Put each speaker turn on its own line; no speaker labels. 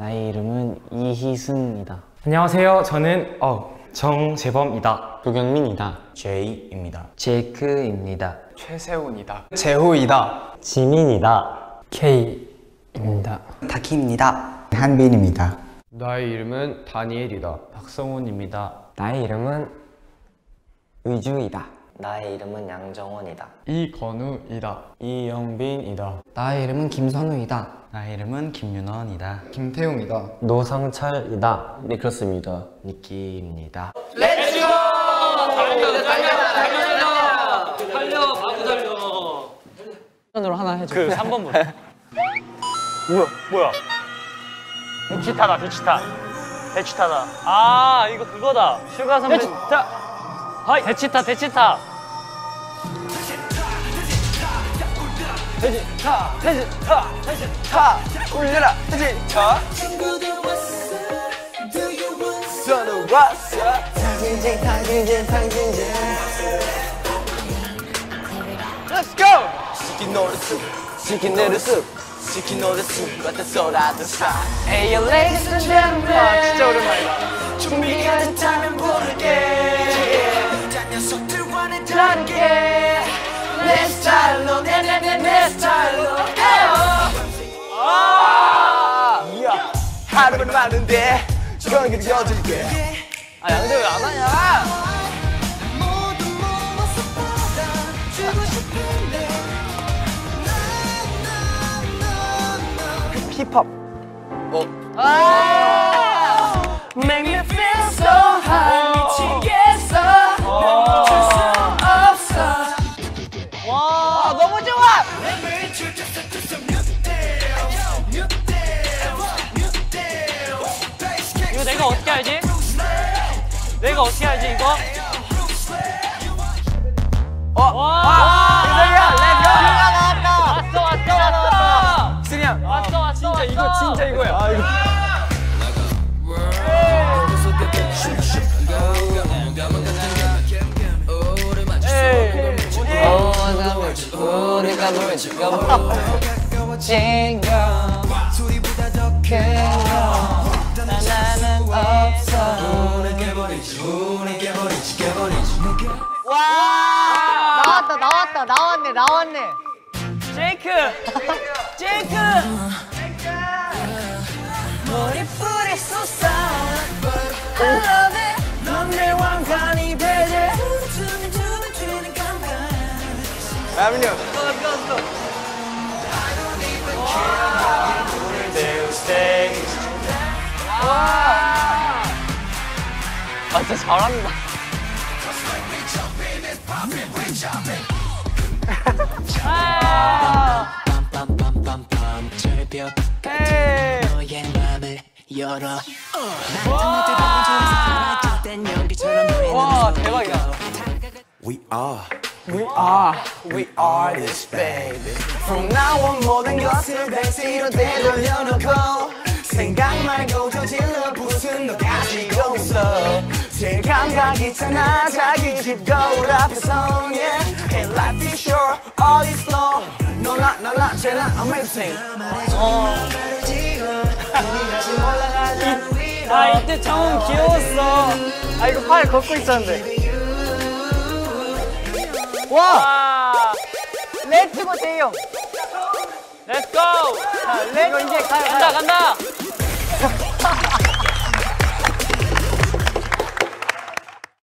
나의 이름은 이희승이다.
안녕하세요. 저는 어, 정재범이다.
조경민이다.
제이입니다.
제이크입니다.
최세훈이다.
재호이다.
지민이다.
K입니다.
타키입니다. 한빈입니다.
나의 이름은 다니엘이다. 박성훈입니다.
나의 이름은 의주이다. 나의 이름은 양정원이다.
이건우이다.
이영빈이다.
나의 이름은 김선우이다.
나의 이름은 김윤원이다.
김태웅이다.
노상철이다. 니클스입니다. 니키입니다.
그 3번 분. 뭐야? 뭐야? 대치타다, 대치타. 대치타다. 아, 이거 그거다. 슈가 선배. 대치타. 하이. 대치타, 대치타. 대치타, 대치타, 대치타. 올려라, 대치타. 선우 왔어. 탕진잼, 탕진잼, 탕진잼. Let's go! 치킨 노릇숲, 치킨 노릇숲, 치킨 노릇숲 같은 쏟아든 사. Hey, ladies and gentlemen. 아, 진짜 오랜만이다. 준비가 됐다면 부를게. 다르게. 내 스타일로, 내, 내, 내, 하루는 많은데, 경기를 여줄게. 아, 양대 왜 안 하냐? 힙합. 어. 아! 이거 내가 어떻게 알지? 내가 어떻게 알지 이거? 어, 와, 이거야, 렛츠 고. 왔어, 왔어, 왔어. 승이 형, 왔어, 왔어, 진짜 이거 진짜 이거야. 아, 이거.
우리가 뭘 지금 챙겨
나왔다 나왔다 나왔네 나왔네.
제이크! 제이크! 머리뿌리 쏟아 I love it. 넌내 왕관이 되지 아민이 형 아 진짜 잘한다. 와 대박이다.
We are.
We are, we are this baby. From now on 모든 것을 백지로 되돌려놓고. 생각 말고 저질러 부순 너 가지고 있어 제 감각 있잖아 자기 집 거울 앞에서 yeah Hey life is short, all is slow 너나 나나 쟤나 amazing. 아 이때 정훈 귀여웠어. 아 이거 팔 걷고 있었는데. 와! 렛츠고 대형 렛츠고 자 렛츠고 간다 간다